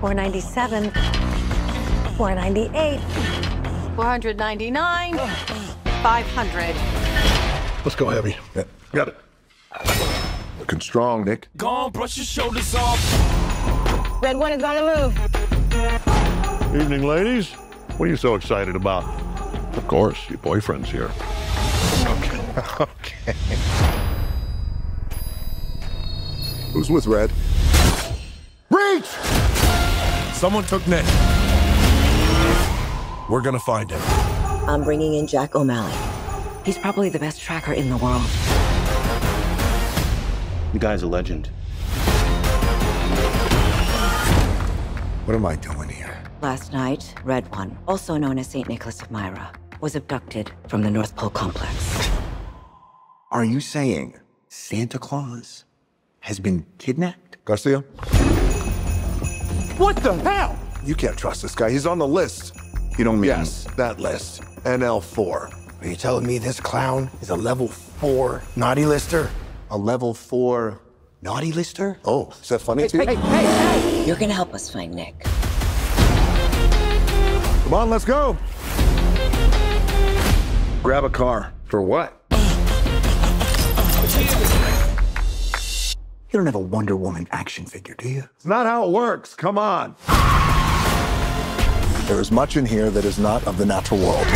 497, 498, 499, 500. Let's go heavy. Yeah. Got it. Looking strong, Nick. Gone, brush your shoulders off. Red one is gonna move. Evening, ladies. What are you so excited about? Of course, your boyfriend's here. Okay. okay. Who's with Red? Reach! Someone took Nick. We're gonna find him. I'm bringing in Jack O'Malley. He's probably the best tracker in the world. The guy's a legend. What am I doing here? Last night, Red One, also known as St. Nicholas of Myra, was abducted from the North Pole complex. Are you saying Santa Claus has been kidnapped? Garcia? What the hell? You can't trust this guy. He's on the list. You don't mean Yes, that list. NL4. Are you telling me this clown is a level four naughty lister? a level four naughty lister? Oh, is that funny to you? You're gonna help us find Nick. Come on, let's go. Grab a car. For what? You don't have a Wonder Woman action figure, do you? It's not how it works. Come on. There is much in here that is not of the natural world.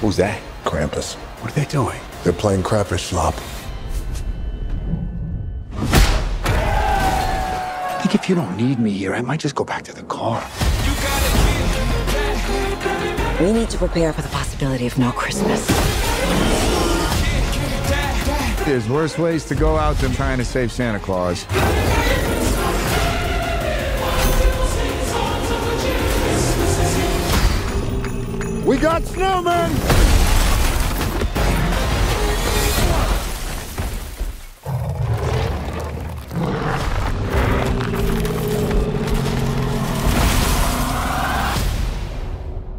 Who's that? Krampus. What are they doing? They're playing crayfish slop. I think if you don't need me here, I might just go back to the car. We need to prepare for the possibility of no Christmas. There's worse ways to go out than trying to save Santa Claus. We got snowmen!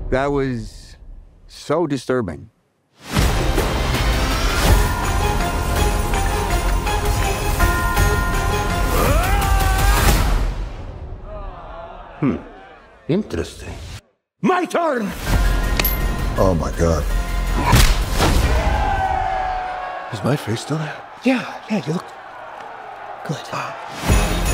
That was so disturbing. Hmm. Interesting. My turn! Oh my god. Is my face still there? Yeah, yeah, you look good. Ah.